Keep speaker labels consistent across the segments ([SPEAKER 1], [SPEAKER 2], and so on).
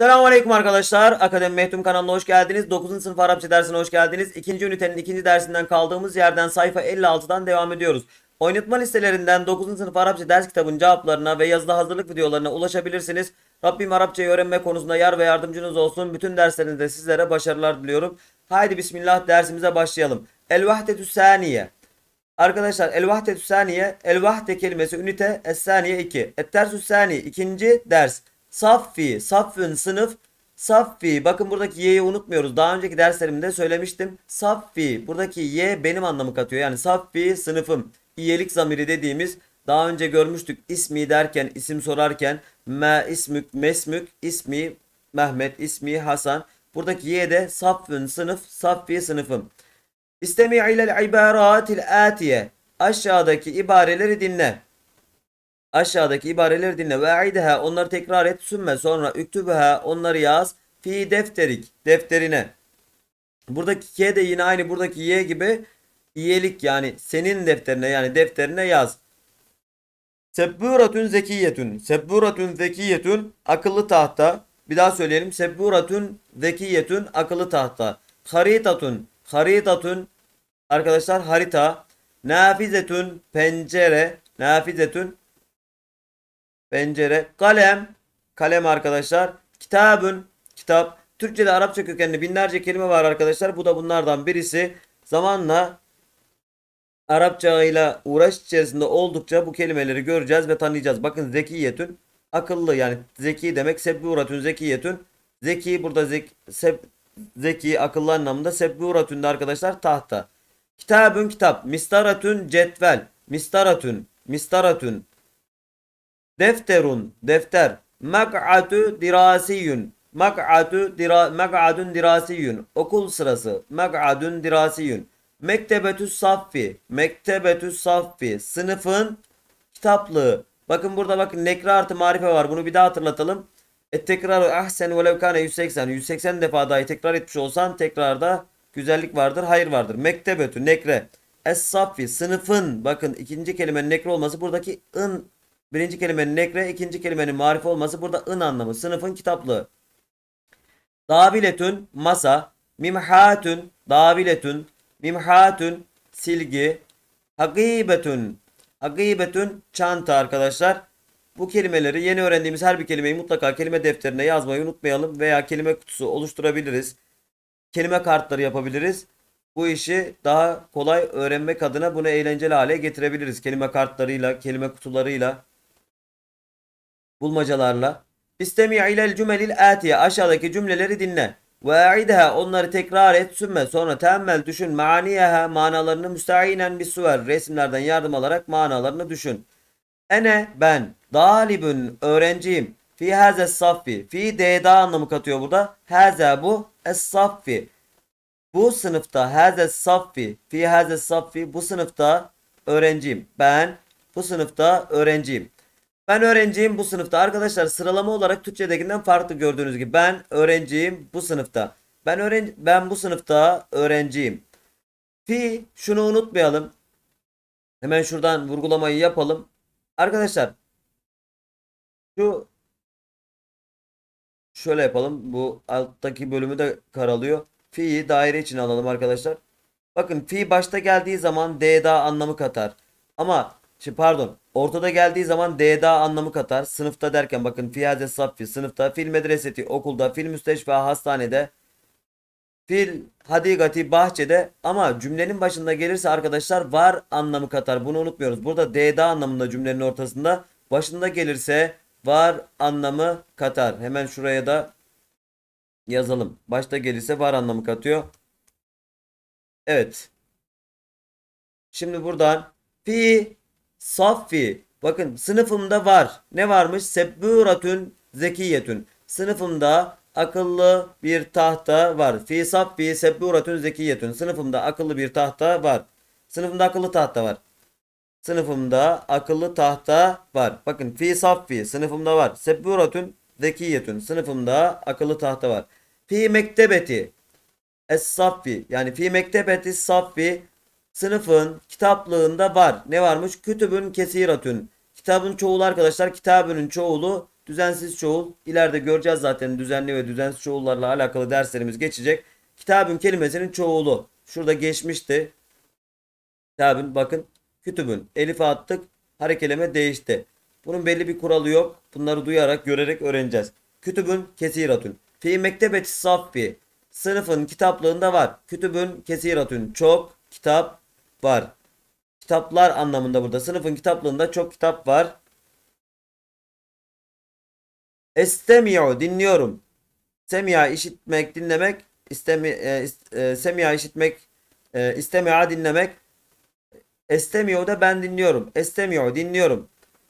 [SPEAKER 1] Selamünaleyküm arkadaşlar. Akademi Mehtum kanalına hoş geldiniz. 9. sınıf Arapça dersine hoş geldiniz. İkinci ünitenin ikinci dersinden kaldığımız yerden sayfa 56'dan devam ediyoruz. Oynatma listelerinden 9. sınıf Arapça ders kitabının cevaplarına ve yazılı hazırlık videolarına ulaşabilirsiniz. Rabbim Arapçayı öğrenme konusunda yar ve yardımcınız olsun. Bütün derslerinizde sizlere başarılar diliyorum. Haydi bismillah dersimize başlayalım. El vahdetü saniye. Arkadaşlar el vahdetü saniye, el vahde kelimesi ünite, es saniye 2. Et dersü sani ikinci ders. Saffi, saffün sınıf, Saffi. Bakın buradaki y'yi unutmuyoruz. Daha önceki derslerimde söylemiştim. Saffi. Buradaki y benim anlamı katıyor. Yani Saffi sınıfım. İyelik zamiri dediğimiz daha önce görmüştük. ismi derken, isim sorarken me ismük, mesmük, ismi Mehmet, ismi Hasan. Buradaki y de Saffün sınıf, Saffi sınıfım. İstemi ilel ibaratil atiye. Aşağıdaki ibareleri dinle. Aşağıdaki ibareleri dinle ve aideha onları tekrar et sümme sonra üktübeha onları yaz fi defterik defterine. Buradaki k de yine aynı buradaki y gibi iyelik yani senin defterine yani defterine yaz. Sebburatun zekiyetun. Sebburatun zekiyetun akıllı tahta. Bir daha söyleyelim. Sebburatun zekiyetun akıllı tahta. Haritatun. Haritatun arkadaşlar harita. Nafizetun pencere. Nafizetun pencere. Kalem. Kalem arkadaşlar. Kitabın. Kitap. Türkçe'de Arapça kökenli binlerce kelime var arkadaşlar. Bu da bunlardan birisi. Zamanla Arapça ile uğraş içerisinde oldukça bu kelimeleri göreceğiz ve tanıyacağız. Bakın zekiyetün akıllı yani zeki demek sebburatün zekiyetün. Zeki burada zek, seb, zeki akıllı anlamında sebburatün de arkadaşlar tahta. Kitabın kitap. Mistaratün cetvel. Mistaratün. Mistaratün. Defterun. Defter. Mak'atu dirasiyün. Mak'atu dira, mak'adun dirasiyün. Okul sırası. Mak'adun dirasiyün. Mektebetü saffi. Mektebetü saffi. Sınıfın kitaplığı. Bakın burada bakın nekra artı marife var. Bunu bir daha hatırlatalım. Et tekrarı ahsen velev kane 180. 180 defa dahi tekrar etmiş olsan tekrarda güzellik vardır, hayır vardır. Mektebetü nekre. Es saffi sınıfın. Bakın ikinci kelimenin nekre olması buradaki ın birinci kelimenin nekre, ikinci kelimenin marife olması burada ın anlamı. Sınıfın kitaplığı. Dabiletün masa. Mimhatün dabiletün Mimhatun silgi. Hagibetun. Hagibetun çanta arkadaşlar. Bu kelimeleri yeni öğrendiğimiz her bir kelimeyi mutlaka kelime defterine yazmayı unutmayalım veya kelime kutusu oluşturabiliriz. Kelime kartları yapabiliriz. Bu işi daha kolay öğrenmek adına bunu eğlenceli hale getirebiliriz. Kelime kartlarıyla, kelime kutularıyla, bulmacalarla. İstemi ilel cümelil atiye aşağıdaki cümleleri dinle. Ve a'ideha onları tekrar et sümme sonra teemmel düşün maniyeha manalarını müsteinen bir suver resimlerden yardım alarak manalarını düşün. Ene ben dalibün öğrenciyim fi haze saffi fi d'da anlamı katıyor burada. Haze bu es saffi bu sınıfta haze saffi fi haze saffi bu sınıfta öğrenciyim. Ben bu sınıfta öğrenciyim. Ben öğrenciyim bu sınıfta. Arkadaşlar sıralama olarak Türkçedekinden farklı gördüğünüz gibi. Ben öğrenciyim bu sınıfta. Ben öğrenci ben bu sınıfta öğrenciyim. Fi şunu unutmayalım. Hemen şuradan vurgulamayı yapalım. Arkadaşlar şu şöyle yapalım. Bu alttaki bölümü de karalıyor. Fi'yi daire için alalım arkadaşlar. Bakın fi başta geldiği zaman D'da anlamı katar. Ama Şimdi pardon. Ortada geldiği zaman D'da anlamı katar. Sınıfta derken bakın fiyaze saffi sınıfta, fil medreseti okulda, fil müsteşfa hastanede, fil hadigati bahçede ama cümlenin başında gelirse arkadaşlar var anlamı katar. Bunu unutmuyoruz. Burada D'da anlamında cümlenin ortasında başında gelirse var anlamı katar. Hemen şuraya da yazalım. Başta gelirse var anlamı katıyor. Evet. Şimdi buradan fi Saffi. Bakın sınıfımda var. Ne varmış? Sebburatun zekiyetun. Sınıfımda akıllı bir tahta var. Fi saffi sebburatun zekiyetun. Sınıfımda akıllı bir tahta var. Sınıfımda akıllı tahta var. Sınıfımda akıllı tahta var. Bakın fi saffi sınıfımda var. Sebburatun zekiyetun. Sınıfımda akıllı tahta var. Fi mektebeti es saffi yani fi mektebeti saffi sınıfın kitaplığında var. Ne varmış? Kütübün kesiratün. Kitabın çoğulu arkadaşlar kitabının çoğulu düzensiz çoğul. İleride göreceğiz zaten düzenli ve düzensiz çoğullarla alakalı derslerimiz geçecek. Kitabın kelimesinin çoğulu. Şurada geçmişti. Kitabın bakın kütübün. Elif'e attık. Harekeleme değişti. Bunun belli bir kuralı yok. Bunları duyarak, görerek öğreneceğiz. Kütübün kesiratün. Fi mektebeti saffi. Sınıfın kitaplığında var. Kütübün kesiratün. Çok kitap var. Kitaplar anlamında burada. Sınıfın kitaplığında çok kitap var. Estemi'u dinliyorum. Semia işitmek, dinlemek. İstemi, e, e, semia işitmek, e, istemia dinlemek. Estemi'u da ben dinliyorum. Estemi'u dinliyorum.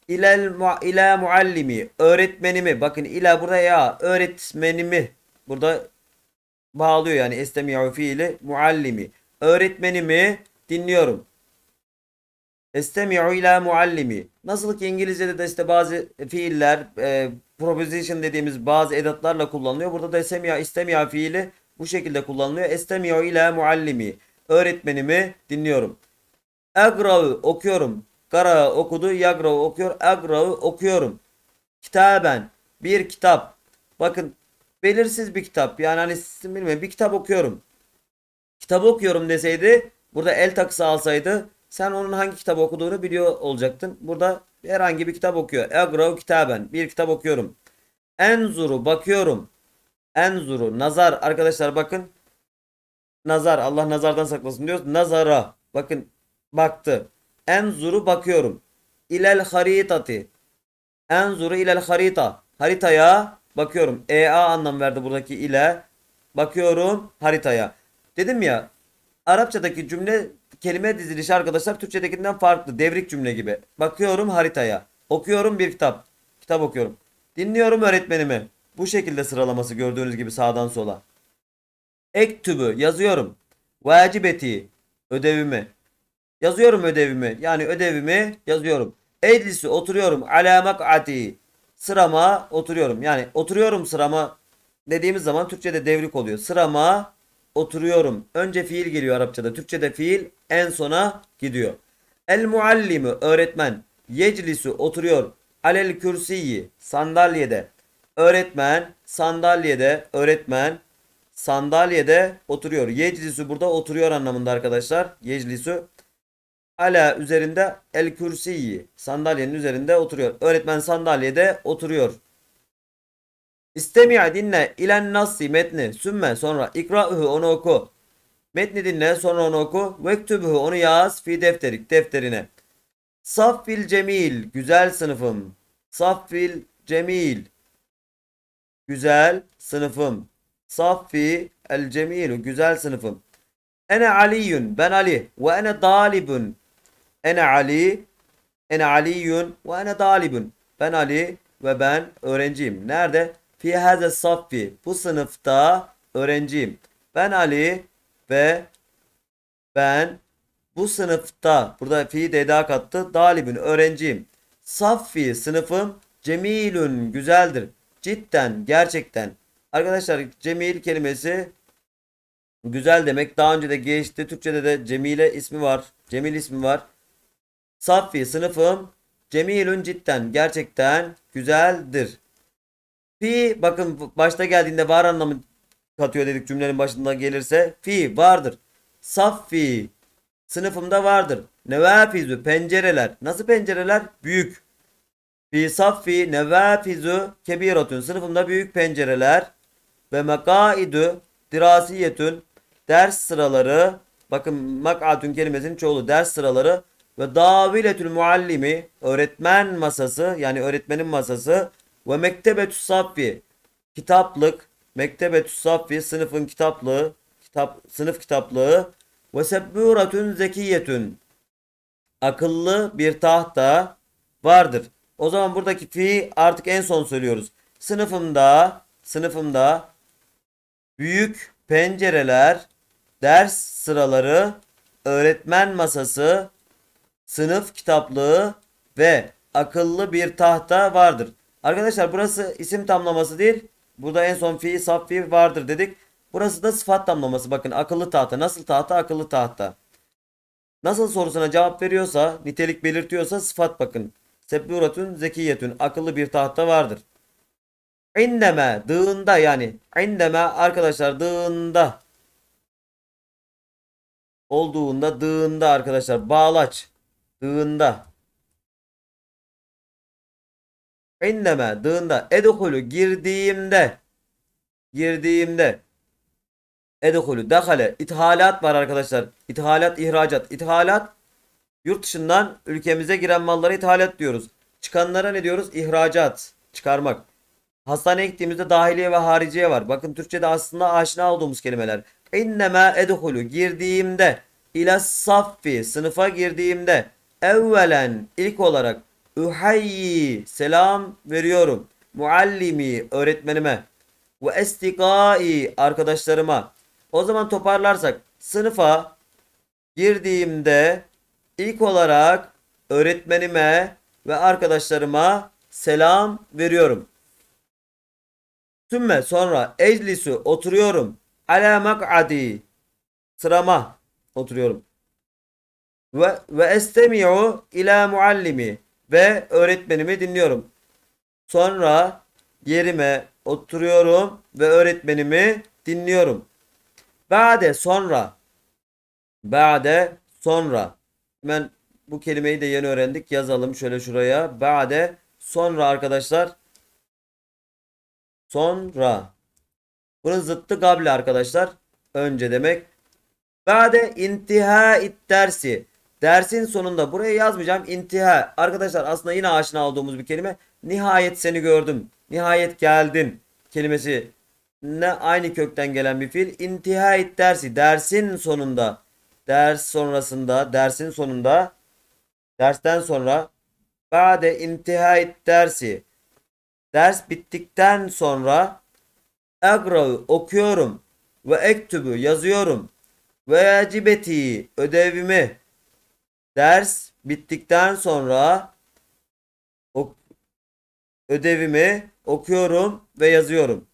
[SPEAKER 1] İlel mu ila muallimi öğretmenimi bakın ila burada ya öğretmenimi burada bağlıyor yani estemi'u fiili muallimi öğretmenimi dinliyorum. Estemi'u ila muallimi. Nasıl ki İngilizce'de de işte bazı fiiller e, proposition dediğimiz bazı edatlarla kullanılıyor. Burada da estemi'a istemi'a fiili bu şekilde kullanılıyor. Estemi'u ila muallimi. Öğretmenimi dinliyorum. Agra'u okuyorum. Kara okudu. Yagra'u okuyor. Agra'u okuyorum. Kitaben. Bir kitap. Bakın belirsiz bir kitap. Yani hani bilmiyorum bir kitap okuyorum. Kitabı okuyorum deseydi burada el takısı alsaydı sen onun hangi kitap okuduğunu biliyor olacaktın. Burada herhangi bir kitap okuyor. Agra'u kitaben. Bir kitap okuyorum. Enzuru bakıyorum. Enzuru nazar arkadaşlar bakın. Nazar Allah nazardan saklasın diyoruz. Nazara bakın baktı. Enzuru bakıyorum. İlel haritati. Enzuru ilel harita. Haritaya bakıyorum. EA anlam verdi buradaki ile. Bakıyorum haritaya. Dedim ya Arapçadaki cümle kelime dizilişi arkadaşlar Türkçedekinden farklı. Devrik cümle gibi. Bakıyorum haritaya. Okuyorum bir kitap. Kitap okuyorum. Dinliyorum öğretmenimi. Bu şekilde sıralaması gördüğünüz gibi sağdan sola. Ektübü yazıyorum. Vacibeti ödevimi. Yazıyorum ödevimi. Yani ödevimi yazıyorum. Eclisi oturuyorum. Ala mak'ati. Sırama oturuyorum. Yani oturuyorum sırama dediğimiz zaman Türkçe'de devrik oluyor. Sırama oturuyorum. Önce fiil geliyor Arapçada. Türkçe'de fiil en sona gidiyor. El muallimi öğretmen. Yeclisu oturuyor. Alel kürsiyi sandalyede. Öğretmen sandalyede öğretmen sandalyede oturuyor. Yeclisu burada oturuyor anlamında arkadaşlar. Yeclisu ala üzerinde el kürsiyi sandalyenin üzerinde oturuyor. Öğretmen sandalyede oturuyor. İstemi'a dinle ilen nassi metni sümme sonra ikra'uhu onu oku. Metni dinle sonra onu oku. Vektübühü onu yaz fi defterik defterine. Saffil cemil güzel sınıfım. Saffil cemil güzel sınıfım. Saffi el cemil güzel sınıfım. Ene aliyun ben Ali ve ene dalibun. Ene Ali ene aliyun ve ene dalibun. Ben Ali ve ben öğrenciyim. Nerede? Fi haze saffi. Bu sınıfta öğrenciyim. Ben Ali ve ben bu sınıfta burada fi deda kattı. Dalibün öğrenciyim. Saffi sınıfım cemilün güzeldir. Cidden gerçekten. Arkadaşlar cemil kelimesi güzel demek. Daha önce de geçti. Türkçede de Cemile ismi var. Cemil ismi var. Saffi sınıfım cemilün cidden gerçekten güzeldir. Fi bakın başta geldiğinde var anlamı katıyor dedik cümlenin başında gelirse. Fi vardır. Saffi sınıfımda vardır. Nevafizu pencereler. Nasıl pencereler? Büyük. Fi saffi nevafizu kebiratun. Sınıfımda büyük pencereler ve mekaidu dirasiyetün ders sıraları bakın mak'atun kelimesinin çoğulu ders sıraları ve daviletül muallimi öğretmen masası yani öğretmenin masası ve mektebetü saffi kitaplık mektebetü saffi sınıfın kitaplığı kitap sınıf kitaplığı ve sebburatun zekiyetün akıllı bir tahta vardır. O zaman buradaki fi artık en son söylüyoruz. Sınıfımda sınıfımda büyük pencereler, ders sıraları, öğretmen masası, sınıf kitaplığı ve akıllı bir tahta vardır. Arkadaşlar burası isim tamlaması değil. Burada en son fi, saf fi vardır dedik. Burası da sıfat tamlaması. Bakın akıllı tahta. Nasıl tahta? Akıllı tahta. Nasıl sorusuna cevap veriyorsa, nitelik belirtiyorsa sıfat bakın. Sebburatun zekiyetün. Akıllı bir tahta vardır. İndeme dığında yani. İndeme arkadaşlar dığında. Olduğunda dığında arkadaşlar. Bağlaç. Dığında. İndeme dığında. Edhulu girdiğimde. Girdiğimde. Edhulu dakale. İthalat var arkadaşlar. İthalat, ihracat. İthalat yurt dışından ülkemize giren mallara ithalat diyoruz. Çıkanlara ne diyoruz? İhracat. Çıkarmak. Hastaneye gittiğimizde dahiliye ve hariciye var. Bakın Türkçe'de aslında aşina olduğumuz kelimeler. İnneme edhulu girdiğimde ila saffi sınıfa girdiğimde evvelen ilk olarak uhayyi selam veriyorum. Muallimi öğretmenime ve estikai arkadaşlarıma. O zaman toparlarsak sınıfa girdiğimde ilk olarak öğretmenime ve arkadaşlarıma selam veriyorum. Sümme sonra eclisu oturuyorum. Ala mak'adi sırama oturuyorum. Ve, ve estemi'u ila muallimi ve öğretmenimi dinliyorum. Sonra yerime oturuyorum ve öğretmenimi dinliyorum. Ba'de sonra Ba'de sonra Hemen bu kelimeyi de yeni öğrendik. Yazalım şöyle şuraya. Ba'de sonra arkadaşlar sonra bunun zıttı gable arkadaşlar. Önce demek. Ba'de intiha dersi. Dersin sonunda buraya yazmayacağım. İntiha. Arkadaşlar aslında yine aşina olduğumuz bir kelime. Nihayet seni gördüm. Nihayet geldin kelimesi ne aynı kökten gelen bir fiil. İntiha dersi. Dersin sonunda. Ders sonrasında. Dersin sonunda. Dersten sonra. Ba'de intiha dersi. Ders bittikten sonra Egra'u okuyorum ve ektubu yazıyorum ve vacibeti ödevimi ders bittikten sonra ok ödevimi okuyorum ve yazıyorum.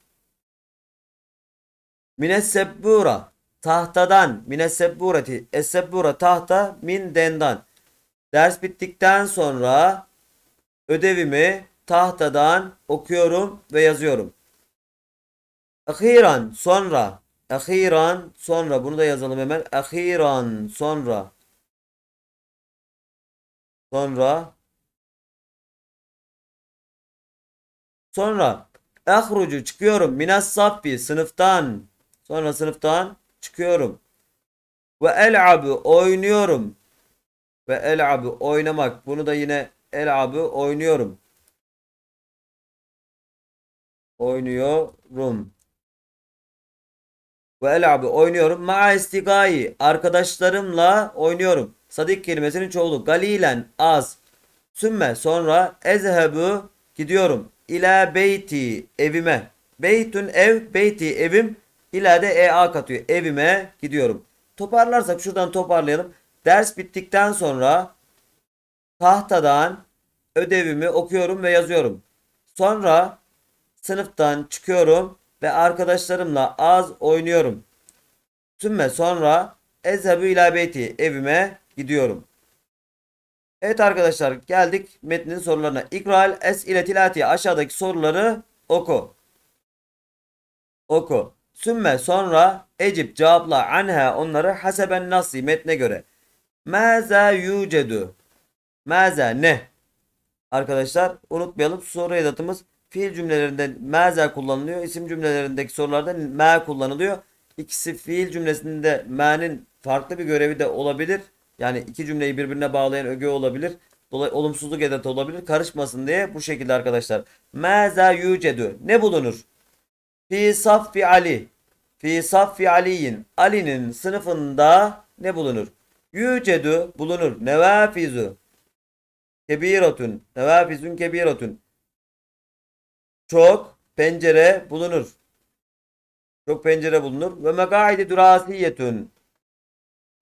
[SPEAKER 1] Minessebbura tahtadan minessebburati essebbura tahta min dendan ders bittikten sonra ödevimi tahtadan okuyorum ve yazıyorum. Ahiran sonra. Ahiran sonra. Bunu da yazalım hemen. Ahiran sonra. Sonra. Sonra. Ahrucu çıkıyorum. Minas saffi sınıftan. Sonra sınıftan çıkıyorum. Ve el'abu oynuyorum. Ve el'abu oynamak. Bunu da yine el'abu oynuyorum oynuyorum. Ve el'abu oynuyorum. Ma istigai arkadaşlarımla oynuyorum. Sadik kelimesinin çoğulu. Galilen az. Sümme sonra ezhebu gidiyorum. İla beyti evime. Beytün ev beyti evim. İla de ea katıyor. Evime gidiyorum. Toparlarsak şuradan toparlayalım. Ders bittikten sonra tahtadan ödevimi okuyorum ve yazıyorum. Sonra Sınıftan çıkıyorum ve arkadaşlarımla az oynuyorum. Sümme sonra ezhebu ila beyti evime gidiyorum. Evet arkadaşlar geldik metnin sorularına. İkral es iletilati aşağıdaki soruları oku. Oku. Sümme sonra ecip cevapla anha onları haseben nasi metne göre. Maza yucedu. Maza ne? Arkadaşlar unutmayalım soru edatımız fiil cümlelerinde mezel kullanılıyor. İsim cümlelerindeki sorularda me kullanılıyor. İkisi fiil cümlesinde me'nin farklı bir görevi de olabilir. Yani iki cümleyi birbirine bağlayan öge olabilir. Dolay olumsuzluk edatı olabilir. Karışmasın diye bu şekilde arkadaşlar. Meza yücedü. Ne bulunur? Fi saffi Ali. Fi saffi Ali'yin. Ali'nin sınıfında ne bulunur? Yücedü bulunur. Nevafizu. Kebiratun. Nevafizun kebiratun çok pencere bulunur. Çok pencere bulunur. Ve mekaide durasiyetün.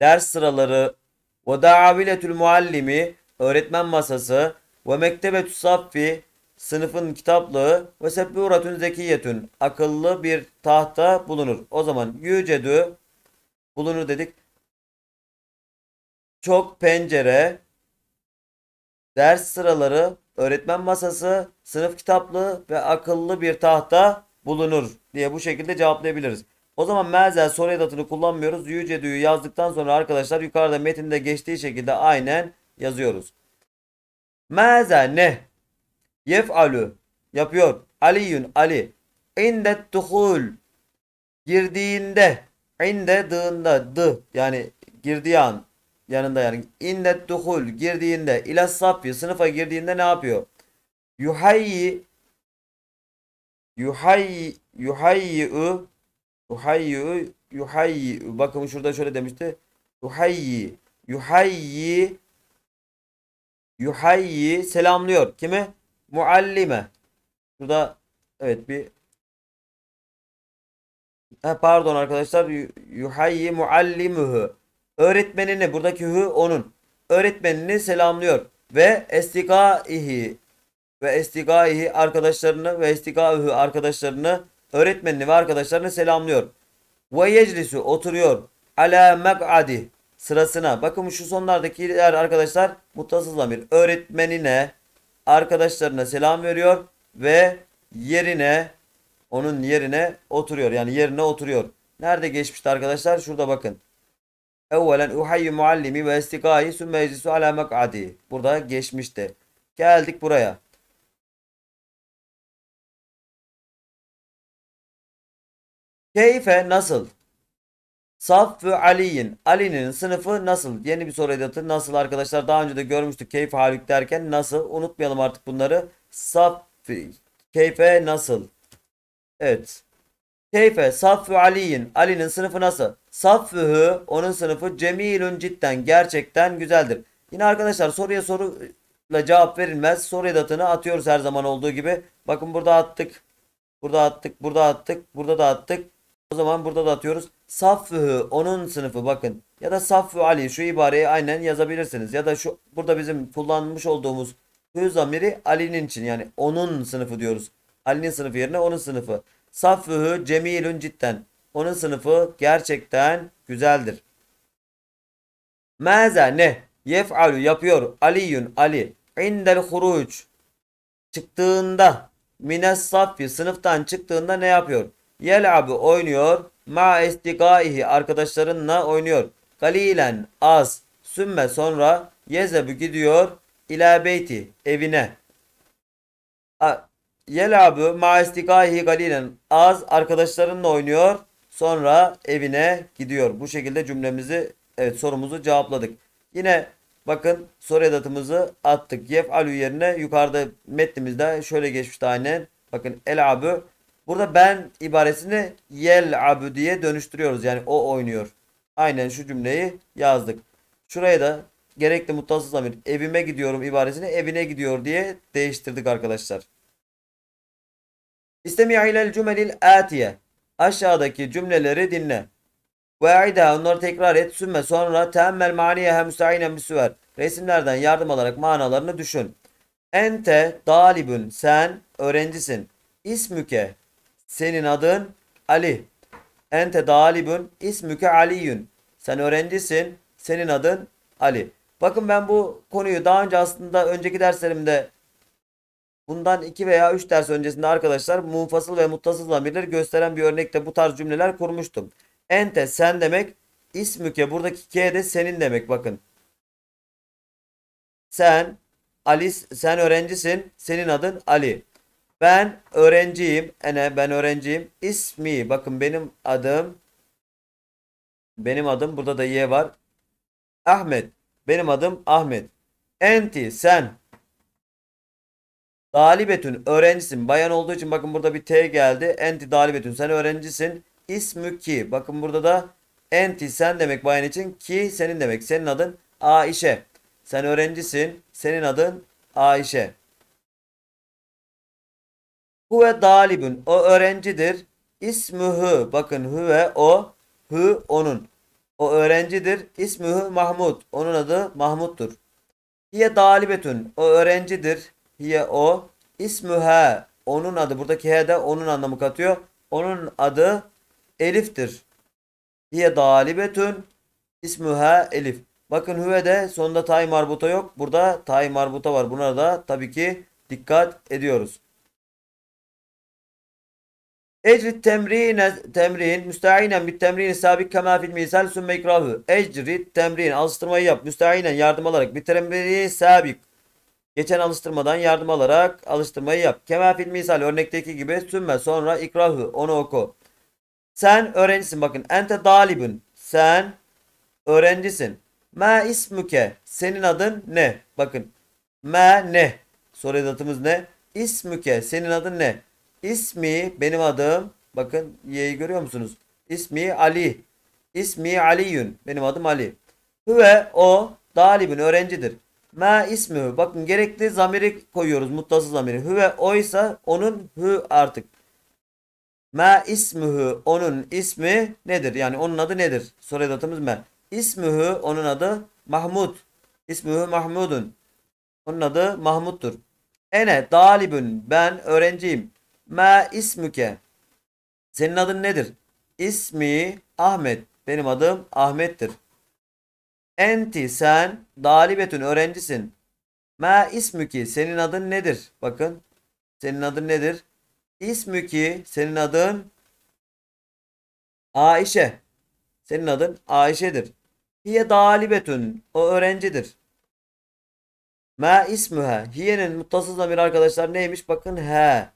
[SPEAKER 1] Ders sıraları ve da'aviletül muallimi öğretmen masası ve mektebetü saffi sınıfın kitaplığı ve sebburatun zekiyetün akıllı bir tahta bulunur. O zaman yücedü bulunur dedik. Çok pencere ders sıraları öğretmen masası, sınıf kitaplığı ve akıllı bir tahta bulunur diye bu şekilde cevaplayabiliriz. O zaman mezel soru edatını kullanmıyoruz. Yücedü'yü yazdıktan sonra arkadaşlar yukarıda metinde geçtiği şekilde aynen yazıyoruz. Mezel ne? Yef'alu yapıyor. Aliyun Ali. İndet duhul girdiğinde inde dığında dı yani girdiği an yanında yani indet duhul girdiğinde ila safi sınıfa girdiğinde ne yapıyor? Yuhayyi yuhayyi yuhayyi yuhayyi yuhayyi bakın şurada şöyle demişti. Yuhayyi yuhayyi yuhayyi selamlıyor. Kimi? Muallime. Şurada evet bir Ha, pardon arkadaşlar. Yuhayyi muallimuhu. Öğretmenini buradaki hü onun. Öğretmenini selamlıyor. Ve estigaihi ve estigaihi arkadaşlarını ve estigaihi arkadaşlarını öğretmenini ve arkadaşlarını selamlıyor. Ve yeclisu oturuyor. Ala mek'adi sırasına. Bakın şu sonlardakiler arkadaşlar muttasıl zamir. Öğretmenine arkadaşlarına selam veriyor ve yerine onun yerine oturuyor. Yani yerine oturuyor. Nerede geçmişti arkadaşlar? Şurada bakın. Evvelen uhayyi muallimi ve istikai sümme ala mek'adi. Burada geçmişti. Geldik buraya. Keyfe nasıl? Saffı Ali'nin. Ali'nin sınıfı nasıl? Yeni bir soru edatı. Nasıl arkadaşlar? Daha önce de görmüştük. Keyfe halük derken nasıl? Unutmayalım artık bunları. Saffı. Keyfe nasıl? Evet. Keyfe Saffü Ali'nin. Ali'nin sınıfı nasıl? Saffühü onun sınıfı cemilun cidden gerçekten güzeldir. Yine arkadaşlar soruya soruyla cevap verilmez. Soru edatını atıyoruz her zaman olduğu gibi. Bakın burada attık. Burada attık. Burada attık. Burada da attık. O zaman burada da atıyoruz. Saffühü onun sınıfı bakın. Ya da Saffü Ali şu ibareyi aynen yazabilirsiniz. Ya da şu burada bizim kullanmış olduğumuz hü zamiri Ali'nin için yani onun sınıfı diyoruz. Ali'nin sınıfı yerine onun sınıfı. Saffuhu cemilun cidden. Onun sınıfı gerçekten güzeldir. Maza ne? Yef'alu yapıyor. Aliyun Ali. İndel huruc. Çıktığında. Mines saffi sınıftan çıktığında ne yapıyor? Yel'abu oynuyor. Ma estigaihi arkadaşlarınla oynuyor. Galilen az. Sümme sonra yezebu gidiyor. İla beyti evine. Yelabu ma istikahi galilen az arkadaşlarınla oynuyor. Sonra evine gidiyor. Bu şekilde cümlemizi evet sorumuzu cevapladık. Yine bakın soru edatımızı attık. Yef'alü yerine yukarıda metnimizde şöyle geçmişti aynen. Bakın elabu. Burada ben ibaresini yelabu diye dönüştürüyoruz. Yani o oynuyor. Aynen şu cümleyi yazdık. Şuraya da gerekli muttasız zamir evime gidiyorum ibaresini evine gidiyor diye değiştirdik arkadaşlar. İstemi ilel cümelil atiye. Aşağıdaki cümleleri dinle. Ve aida onları tekrar et. Sümme sonra teemmel maniye müsta'inen süver. Resimlerden yardım alarak manalarını düşün. Ente dalibün sen öğrencisin. İsmüke senin adın Ali. Ente dalibün ismüke Aliyün. Sen öğrencisin. Senin adın Ali. Bakın ben bu konuyu daha önce aslında önceki derslerimde Bundan 2 veya 3 ders öncesinde arkadaşlar munfasıl ve muttasıl zamirleri gösteren bir örnekte bu tarz cümleler kurmuştum. Ente sen demek ismüke buradaki k de senin demek bakın. Sen Ali sen öğrencisin. Senin adın Ali. Ben öğrenciyim. Ene ben öğrenciyim. İsmi bakın benim adım benim adım burada da Y var. Ahmet. Benim adım Ahmet. Enti sen Dalibetün öğrencisin. Bayan olduğu için bakın burada bir T geldi. Enti dalibetün sen öğrencisin. İsmü ki. Bakın burada da enti sen demek bayan için. Ki senin demek. Senin adın Aişe. Sen öğrencisin. Senin adın Aişe. Huve dalibün. O öğrencidir. İsmühü. Bakın hüve o. Hü onun. O öğrencidir. İsmühü Mahmud. Onun adı Mahmud'dur. Hiye dalibetün. O öğrencidir hiye o. İsmühe onun adı buradaki he de onun anlamı katıyor. Onun adı Elif'tir. Hiye dalibetün ismühe Elif. Bakın hüvede sonunda tay marbuta yok. Burada tay marbuta var. Buna da tabii ki dikkat ediyoruz. Ecrit temrine temrin müsteinen bit temrin sabik kema fil misal sümme ikrahu. Ecrit temrin alıştırmayı yap. Müsteinen yardım alarak bit temrini sabik. Geçen alıştırmadan yardım alarak alıştırmayı yap. Kema fil misal örnekteki gibi sümme sonra ikrahu onu oku. Sen öğrencisin bakın. Ente dalibun. Sen öğrencisin. Ma ismuke. Senin adın ne? Bakın. Ma ne? Soru edatımız ne? İsmuke. Senin adın ne? İsmi benim adım. Bakın y'yi görüyor musunuz? İsmi Ali. İsmi Aliyun. Benim adım Ali. Hüve o dalibin öğrencidir. Ma ismi. Bakın gerekli zamiri koyuyoruz. Muttasıl zamiri. Hüve oysa onun hü artık. Ma ismuhu onun ismi nedir? Yani onun adı nedir? Soru edatımız me. İsmuhu onun adı Mahmud. İsmuhu Mahmudun. Onun adı Mahmud'dur. Ene dalibün ben öğrenciyim. Ma ismuke. Senin adın nedir? İsmi Ahmet. Benim adım Ahmet'tir. Enti sen dalibetün öğrencisin. Ma ismuki senin adın nedir? Bakın. Senin adın nedir? İsmüki senin adın Aişe. Senin adın Ayşe'dir. Hiye dalibetün o öğrencidir. Ma ismuha. Hiye'nin muttasıl zamir arkadaşlar neymiş? Bakın he.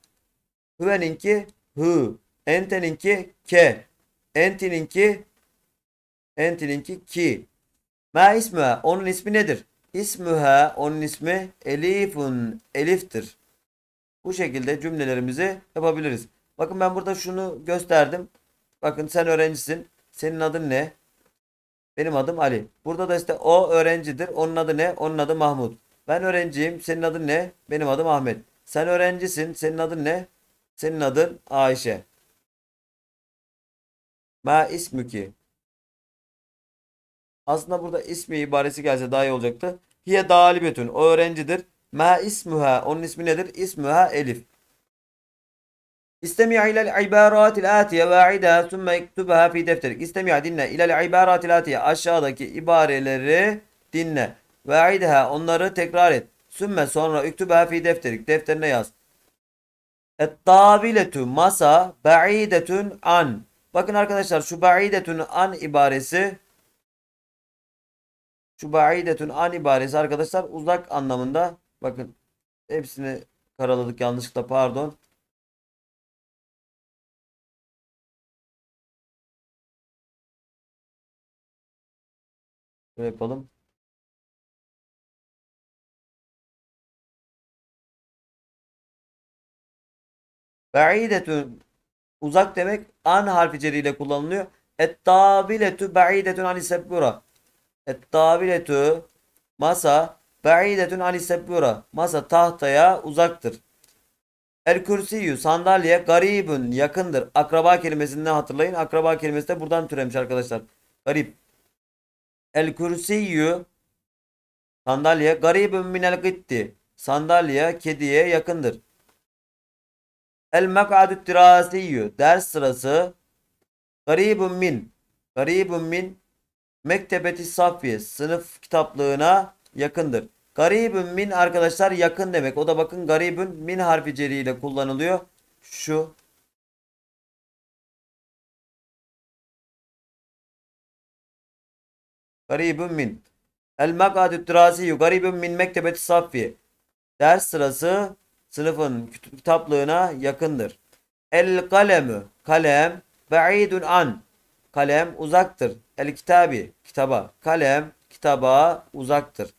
[SPEAKER 1] Hüveninki hı. Enteninki ke. Entininki entininki ki. Ma ismuha. Onun ismi nedir? İsmuha. Onun ismi Elifun. Elif'tir. Bu şekilde cümlelerimizi yapabiliriz. Bakın ben burada şunu gösterdim. Bakın sen öğrencisin. Senin adın ne? Benim adım Ali. Burada da işte o öğrencidir. Onun adı ne? Onun adı Mahmut. Ben öğrenciyim. Senin adın ne? Benim adım Ahmet. Sen öğrencisin. Senin adın ne? Senin adın Ayşe. Ma ismuki. Aslında burada ismi ibaresi gelse daha iyi olacaktı. Hiye dalibetün. O öğrencidir. Ma ismuha. Onun ismi nedir? İsmuha Elif. İstemi' ilel ibaratil atiye ve a'ida sümme ektubaha fi defterik. İstemi' dinle. İlel ibaratil atiye. Aşağıdaki ibareleri dinle. Ve a'idha. Onları tekrar et. Sümme sonra ektubaha fi defterik. Defterine yaz. Et-tabiletu masa ba'idetun an. Bakın arkadaşlar şu ba'idetun an ibaresi şu ba'idetun an ibaresi arkadaşlar uzak anlamında. Bakın hepsini karaladık yanlışlıkla pardon. Şöyle yapalım. Ba'idetun uzak demek an harfi ceriyle kullanılıyor. Et-tabiletu ba'idetun anisebbura. Et-tabiletu masa ba'idetun anisebbura. Masa tahtaya uzaktır. El kürsiyü sandalye garibun yakındır. Akraba kelimesinden hatırlayın. Akraba kelimesi de buradan türemiş arkadaşlar. Garip. El kürsiyü sandalye garibun minel gitti. Sandalye kediye yakındır. El mek'adü dirasiyyü ders sırası garibun min garibun min mektebeti safiye sınıf kitaplığına yakındır. Garibun min arkadaşlar yakın demek. O da bakın garibun min harfi ceriyle kullanılıyor. Şu Garibun min. El mek'adü dirasiyyü garibun min mektebeti safiye. Ders sırası sınıfın kitaplığına yakındır. El kalemü kalem ba'idun an kalem uzaktır. El kitabi kitaba kalem kitaba uzaktır.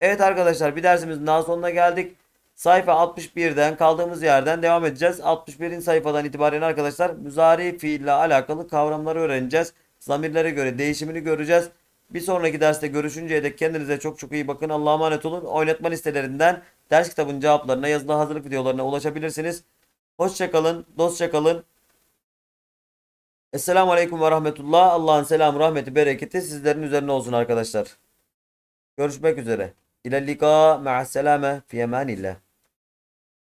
[SPEAKER 1] Evet arkadaşlar bir dersimizin daha sonuna geldik. Sayfa 61'den kaldığımız yerden devam edeceğiz. 61. sayfadan itibaren arkadaşlar müzari fiille alakalı kavramları öğreneceğiz. Zamirlere göre değişimini göreceğiz. Bir sonraki derste görüşünceye dek kendinize çok çok iyi bakın. Allah'a emanet olun. Oynatma listelerinden ders kitabının cevaplarına, yazılı hazırlık videolarına ulaşabilirsiniz. Hoşçakalın, dostça kalın. Esselamu Aleyküm ve Rahmetullah. Allah'ın selamı, rahmeti, bereketi sizlerin üzerine olsun arkadaşlar. Görüşmek üzere. İlellika ma'as selame fi emanillah.